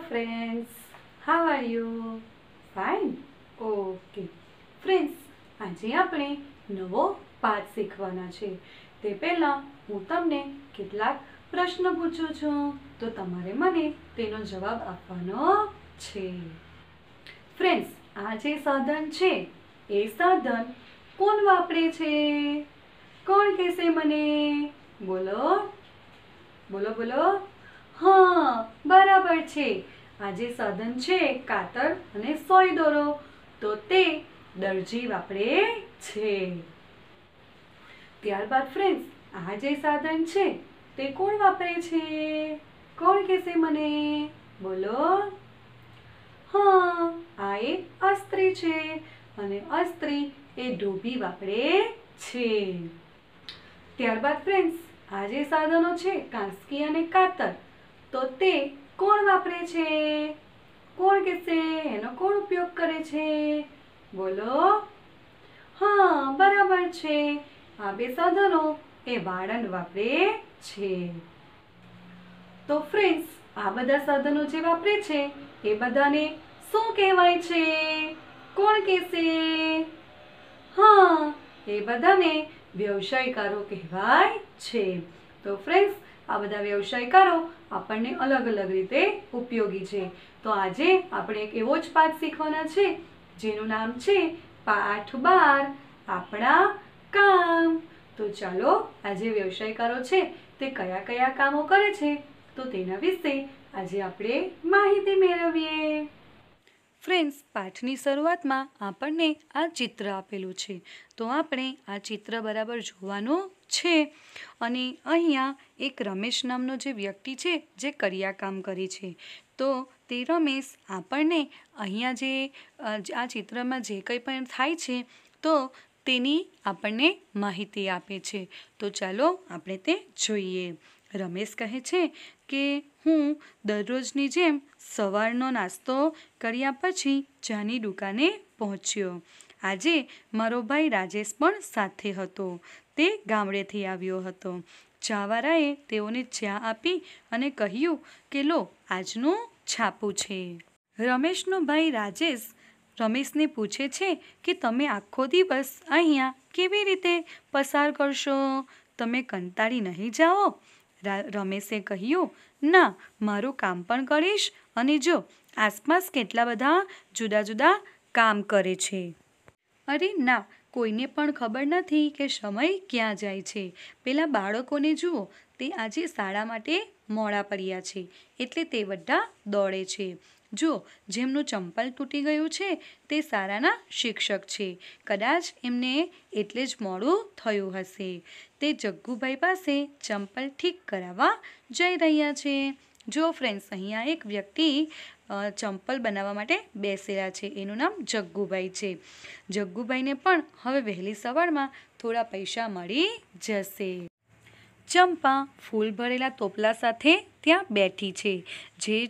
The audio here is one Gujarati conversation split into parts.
Hello how are you fine okay friends આજે આપણે નવો પાઠ શીખવાના છે. તે પહેલાં હું તમને કેટલાક પ્રશ્ન પૂછું છું. તો તમારે મને તેનો જવાબ આપવાનો છે. ફ્રેન્ડ્સ આ જે સાધન છે, એ સાધન કોણ વાપરે છે? કોણ કહેશે મને? બોલો. બોલો બોલો. હા, બરાબર છે. આ જે સાધન છે કાતર અને સોય દોરો. તો તે દરજી વાપરે છે. ત્યારબાદ ફ્રેન્ડ્સ આ જે સાધન છે તે કોણ વાપરે છે? કોણ કહેશે મને? બોલો. હા, આ એક અસ્ત્રી છે અને અસ્ત્રી એ ધોબી વાપરે છે. ત્યારબાદ ફ્રેન્ડ્સ આ જે સાધનો છે કાંસકી અને કાતર તો તે કોણ વાપરે છે? કોણ કહેશે એનો કોણ ઉપયોગ કરે છે? બોલો. હા, બરાબર છે. આ બે સાધનો એ વાળંદ વાપરે છે. તો ફ્રેન્ડ્સ, આ બધા સાધનો જે વાપરે છે, એ બધાને શું કહેવાય છે? કોણ કહેશે હા, એ બધાને વ્યવસાયકારો કહેવાય છે. તો ફ્રેન્ડ્સ આ બધા વ્યવસાયકારો આપણને અલગ અલગ રીતે ઉપયોગી છે. તો આજે આપણે એક એવો જ પાઠ શીખવાના છે, જેનું નામ છે પાઠ બાર, આપણા કામ. તો ચાલો આજે વ્યવસાયકારો છે તે કયા કયા કામો કરે છે? તો તેના વિશે આજે આપણે માહિતી મેળવીએ. ફ્રેન્ડ્સ, પાઠની શરૂઆતમાં આપણને આ ચિત્ર આપેલું છે. તો આપણે આ ચિત્ર બરાબર જોવાનું છે. અને અહીંયા એક રમેશ નામનો જે વ્યક્તિ છે, જે કરિયા કામ કરે છે. તો તે રમેશ આપણને અહીંયા જે આ ચિત્રમાં જે કંઈ પણ થાય છે, તો તેની આપણને માહિતી આપે છે. તો ચાલો આપણે તે જોઈએ. રમેશ કહે છે કે હું દરરોજની જેમ સવારનો નાસ્તો કર્યા પછી ચાની દુકાને પહોંચ્યો. આજે મારો ભાઈ રાજેશ પણ સાથે હતો. તે ગામડેથી આવ્યો હતો. ચાવાળાએ તેઓને ચા આપી અને કહ્યું કે, લો, આજનું છાપું છે. રમેશનો ભાઈ રાજેશ રમેશને પૂછે છે કે, તમે આખો દિવસ અહીંયા કેવી રીતે પસાર કરશો? તમે કંટાળી નહીં જાઓ? રમેશે કહ્યું, ના, મારું કામ પણ કરીશ અને જો આસપાસ કેટલા બધા જુદા જુદા કામ કરે છે. અરે ના, કોઈને પણ ખબર નથી કે સમય ક્યાં જાય છે. પેલા બાળકોને જુઓ, તે આજે શાળા માટે મોડા પડ્યા છે એટલે તે બધા દોડે છે. જો જેમનું ચંપલ તૂટી ગયું છે તે સારાના શિક્ષક છે. કદાચ એમને એટલે જ મોડું થયું હશે. તે જગ્ગુભાઈ પાસે ચંપલ ઠીક કરાવવા જઈ રહ્યા છે. જો ફ્રેન્ડ્સ અહીંયા એક વ્યક્તિ ચંપલ બનાવવા માટે બેસેલા છે. એનું નામ જગ્ગુભાઈ છે. જગ્ગુભાઈને પણ હવે વહેલી સવારમાં થોડા પૈસા મળી જશે. ચંપા ફૂલ ભરેલા તોપલા સાથે ત્યાં બેઠી છે. જે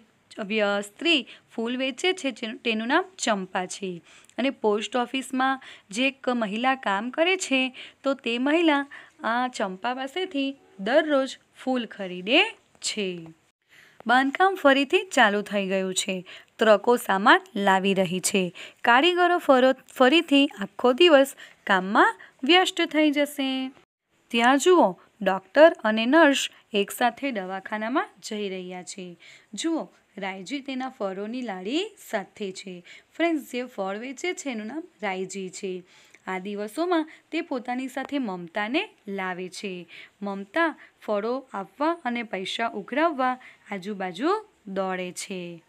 સ્ત્રી ફૂલ વેચે છે તેનું નામ ચંપા છે. અને પોસ્ટ ઓફિસમાં જે એક મહિલા કામ કરે છે, તો તે મહિલા આ ચંપા પાસેથી દરરોજ ફૂલ ખરીદે છે. બાંધકામ ફરીથી ચાલુ થઈ ગયું છે. ટ્રકો સામાન લાવી રહી છે. કારીગરો ફરો, ફરીથી આખો દિવસ કામમાં વ્યસ્ત થઈ જશે. ત્યાં જુઓ ડૉક્ટર અને નર્સ એકસાથે દવાખાનામાં જઈ રહ્યા છે. જુઓ, રાયજી તેના ફળોની લાડી સાથે છે. ફ્રેન્ડ્સ, જે ફળ વેચે છે એનું નામ રાયજી છે. આ દિવસોમાં તે પોતાની સાથે મમતાને લાવે છે. મમતા ફળો આપવા અને પૈસા ઉઘરાવવા આજુબાજુ દોડે છે.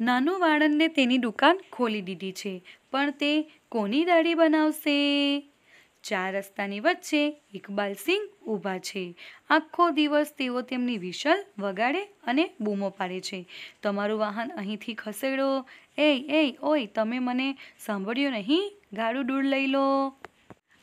નાનું વાળંદે તેની દુકાન ખોલી દીધી છે. પણ તે કોની દાઢી બનાવશે? ચાર રસ્તાની વચ્ચે ઇકબાલસિંહ ઊભા છે. આખો દિવસ તેઓ તેમની વિશલ વગાડે અને બૂમો પાડે છે. તમારું વાહન અહીંથી ખસેડો. એ એ ઓય, તમે મને સાંભળ્યું નહીં? ગાડું દૂર લઈ લો.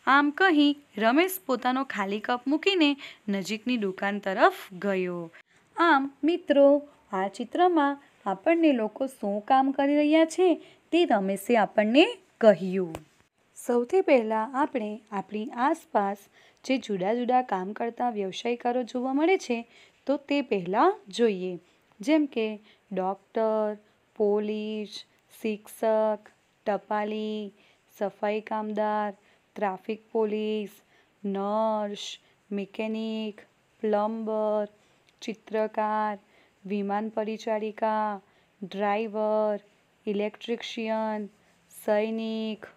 આમ કહી રમેશ પોતાનો ખાલી કપ મૂકીને નજીકની દુકાન તરફ ગયો. આમ, મિત્રો, આ ચિત્રમાં આપણને લોકો શું કામ કરી રહ્યા છે તે રમેશે આપણને કહ્યું. સૌથી પહેલાં આપણે આપણી આસપાસ જે જુદા જુદા કામ કરતા વ્યવસાયકારો જોવા મળે છે, તો તે પહેલાં જોઈએ. જેમ કે ડૉક્ટર, પોલીસ, શિક્ષક, ટપાલી, સફાઈ કામદાર, traffic police, nurse, mechanic, plumber, ચિત્રકાર, વિમાન પરિચારિકા, ડ્રાઈવર, ઇલેક્ટ્રિશિયન, સૈનિક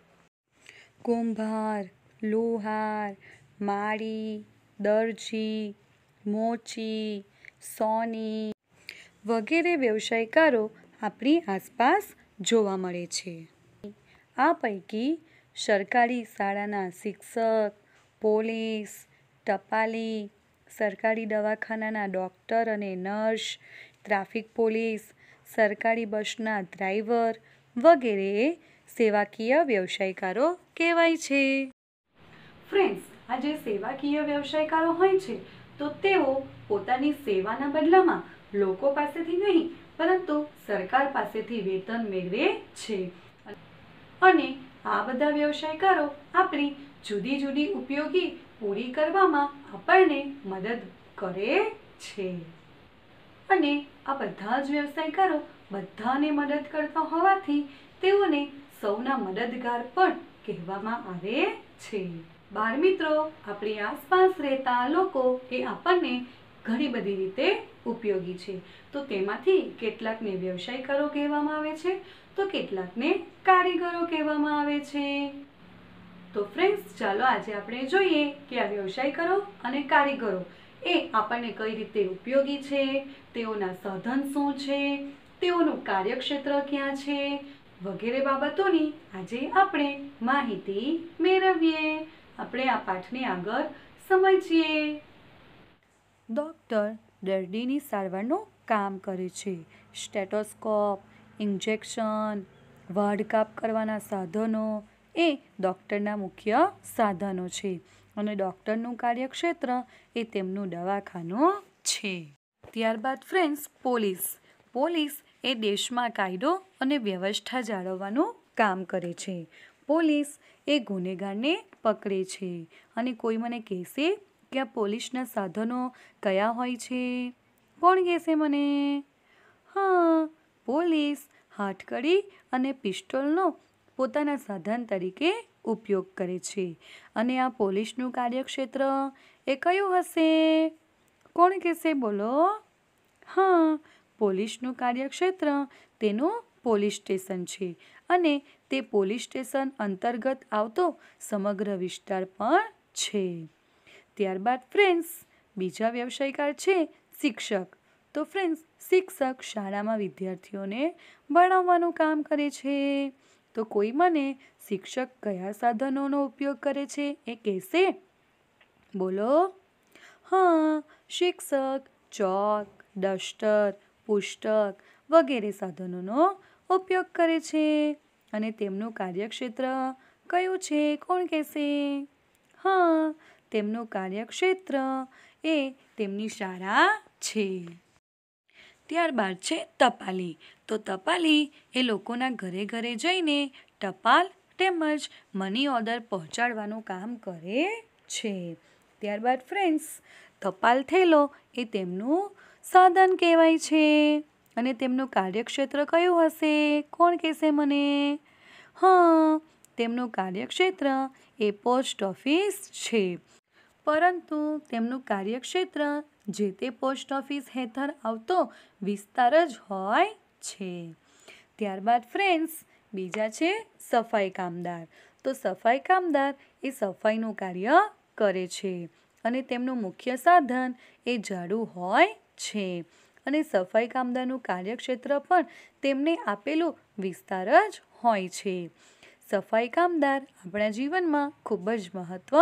કુંભાર, લુહાર, માળી, દરજી, મોચી, સોની વગેરે વ્યવસાયકારો આપણી આસપાસ જોવા મળે છે. આ પૈકી સરકારી શાળાના શિક્ષક, પોલીસ, ટપાલી, સરકારી દવાખાનાના ડૉક્ટર અને નર્સ, ટ્રાફિક પોલીસ, સરકારી બસના ડ્રાઈવર વગેરે સેવાકીય વ્યવસાયકારો કહેવાય છે. ફ્રેન્ડ્સ આ જે સેવાકીય વ્યવસાયકારો હોય છે, તો તેઓ પોતાની સેવાના બદલામાં લોકો પાસેથી નહીં, પરંતુ સરકાર પાસેથી વેતન મેળવે છે. અને આ બધા વ્યવસાયકારો આપણી જુદી જુદી ઉપયોગી પૂરી કરવામાં આપણને મદદ કરે છે. અને આ બધા જ વ્યવસાયકારો બધાને મદદ કરતા હોવાથી તેઓને સૌના મદદગાર પણ કહેવામાં આવે છે. બાળ મિત્રો, આપણી આસપાસ રહેતા લોકો એ આપણને ઘણી બધી રીતે ઉપયોગી છે. તો તેમાંથી કેટલાકને વ્યવસાયકારો કહેવામાં આવે છે, તો કેટલાકને કારીગરો કહેવામાં આવે છે. તો ફ્રેન્ડ્સ ચાલો આજે આપણે જોઈએ કે આ વ્યવસાયકારો અને કારીગરો એ આપણને કઈ રીતે ઉપયોગી છે, તેઓના સાધન શું છે, તેઓનું કાર્યક્ષેત્ર ક્યાં છે વગેરે બાબતોની આજે આપણે માહિતી મેળવીએ. આપણે આ પાઠને આગળ સમજીએ. ડૉક્ટર દર્દીની સારવારનું કામ કરે છે. સ્ટેટોસ્કોપ, ઇન્જેક્શન વાઢકાપ કરવાના સાધનો એ ડૉક્ટરના મુખ્ય સાધનો છે અને ડૉક્ટરનું કાર્યક્ષેત્ર એ તેમનું દવાખાનું છે. ત્યારબાદ ફ્રેન્ડ્સ, પોલીસ. પોલીસ એ દેશમાં કાયદો અને વ્યવસ્થા જાળવવાનું કામ કરે છે. પોલીસ એ ગુનેગારને પકડે છે અને કોઈ મને કહેશે કે આ પોલીસના સાધનો કયા હોય છે? કોણ કહેશે મને? હા, પોલીસ હાથકડી અને પિસ્તોલનો પોતાના સાધન તરીકે ઉપયોગ કરે છે. અને આ પોલીસનું કાર્યક્ષેત્ર એ કયું હશે? કોણ કહેશે બોલો? હા પોલીસનું કાર્યક્ષેત્ર તેનું પોલીસ સ્ટેશન છે અને તે પોલીસ સ્ટેશન અંતર્ગત આવતો સમગ્ર વિસ્તાર પણ છે. ત્યારબાદ ફ્રેન્ડ્સ, બીજા વ્યવસાયકાર છે શિક્ષક. તો ફ્રેન્ડ્સ, શિક્ષક શાળામાં વિદ્યાર્થીઓને ભણાવવાનું કામ કરે છે. તો કોઈ મને શિક્ષક કયા સાધનોનો ઉપયોગ કરે છે એ કહેશે? બોલો. હા, શિક્ષક, ચોક, ડસ્ટર પુસ્તક વગેરે સાધનોનો ઉપયોગ કરે છે. અને તેમનું કાર્યક્ષેત્ર કયું છે કોણ કહેશે? હા, તેમનું કાર્યક્ષેત્ર એ તેમની શાળા છે. ત્યારબાદ છે ટપાલી. તો ટપાલી એ લોકોના ઘરે ઘરે જઈને ટપાલ તેમજ મની ઓર્ડર પહોંચાડવાનું કામ કરે છે. ત્યારબાદ ફ્રેન્ડ્સ ટપાલ થેલો એ તેમનું સાધન કહેવાય છે. અને તેમનું કાર્યક્ષેત્ર કયું હશે? કોણ કહેશે મને? હા, તેમનું કાર્યક્ષેત્ર એ પોસ્ટ ઓફિસ છે. પરંતુ તેમનું કાર્યક્ષેત્ર જે તે પોસ્ટ ઓફિસ હેઠળ આવતો વિસ્તાર જ હોય છે. ત્યારબાદ ફ્રેન્ડ્સ, બીજા છે સફાઈ કામદાર. તો સફાઈ કામદાર એ સફાઈનું કાર્ય કરે છે. અને તેમનું મુખ્ય સાધન એ ઝાડુ હોય છે. અને સફાઈ કામદારનું કાર્યક્ષેત્ર પણ તેમને આપેલું વિસ્તાર જ હોય છે. સફાઈ કામદાર આપણા જીવનમાં ખૂબ જ મહત્ત્વ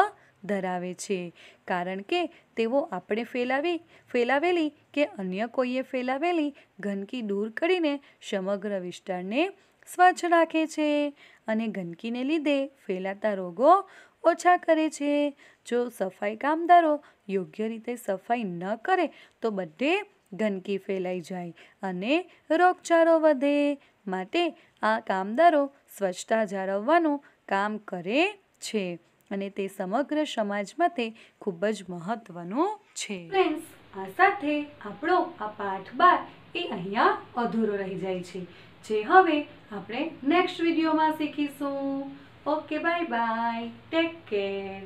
ધરાવે છે. કારણ કે તેઓ આપણે ફેલાવી, ફેલાવેલી કે અન્ય કોઈએ ફેલાવેલી ગંદકી દૂર કરીને સમગ્ર વિસ્તારને સ્વચ્છ રાખે છે અને ગંદકીને લીધે ફેલાતા રોગો ઓછા કરે છે. જો સફાઈ કામદારો યોગ્ય રીતે સફાઈ ન કરે, તો બધે ગંદકી ફેલાઈ જાય અને રોગચાળો વધે. માટે આ કામદારો સ્વચ્છતા જાળવવાનું કામ કરે છે અને તે સમગ્ર સમાજ માટે ખૂબ જ મહત્વનું છે. ફ્રેન્ડ્સ આ સાથે આપણો આ પાઠ બાર એ અહીંયા અધૂરો રહી જાય છે. જે હવે આપણે નેક્સ્ટ વિડીયોમાં શીખીશું. Okay bye bye take care